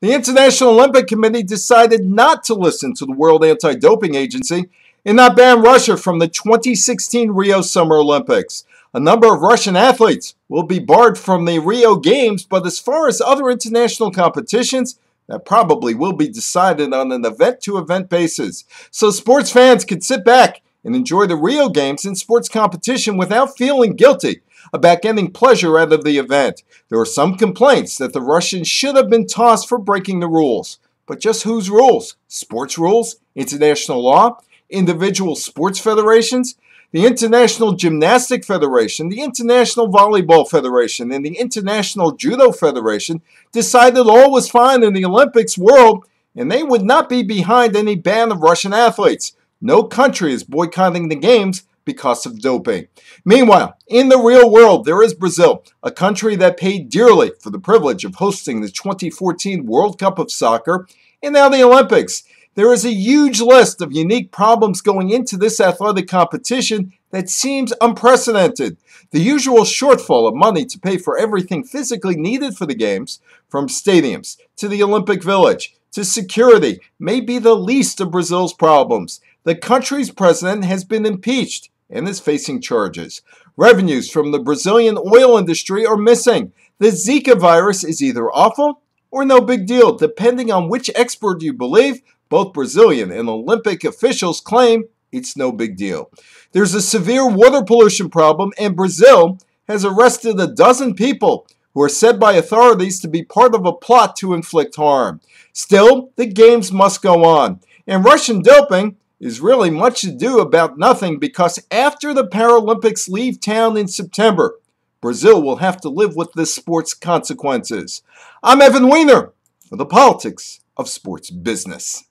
The International Olympic Committee decided not to listen to the World Anti Doping Agency and not ban Russia from the 2016 Rio Summer Olympics. A number of Russian athletes will be barred from the Rio Games, but as far as other international competitions, that probably will be decided on an event to event basis. So sports fans can sit back and enjoy the Rio Games and sports competition without feeling guilty about getting pleasure out of the event. There are some complaints that the Russians should have been tossed for breaking the rules. But just whose rules? Sports rules? International law? Individual sports federations? The International Gymnastic Federation, the International Volleyball Federation, and the International Judo Federation decided all was fine in the Olympics world and they would not be behind any ban of Russian athletes. No country is boycotting the Games because of doping. Meanwhile, in the real world, there is Brazil, a country that paid dearly for the privilege of hosting the 2014 World Cup of Soccer and now the Olympics. There is a huge list of unique problems going into this athletic competition that seems unprecedented. The usual shortfall of money to pay for everything physically needed for the Games, from stadiums to the Olympic Village to security, may be the least of Brazil's problems. The country's president has been impeached and is facing charges. Revenues from the Brazilian oil industry are missing. The Zika virus is either awful or no big deal, depending on which expert you believe. Both Brazilian and Olympic officials claim it's no big deal. There's a severe water pollution problem, and Brazil has arrested a dozen people who are said by authorities to be part of a plot to inflict harm. Still, the games must go on. And Russian doping is really much ado about nothing because after the Paralympics leave town in September, Brazil will have to live with this sport's consequences. I'm Evan Weiner for the politics of sports business.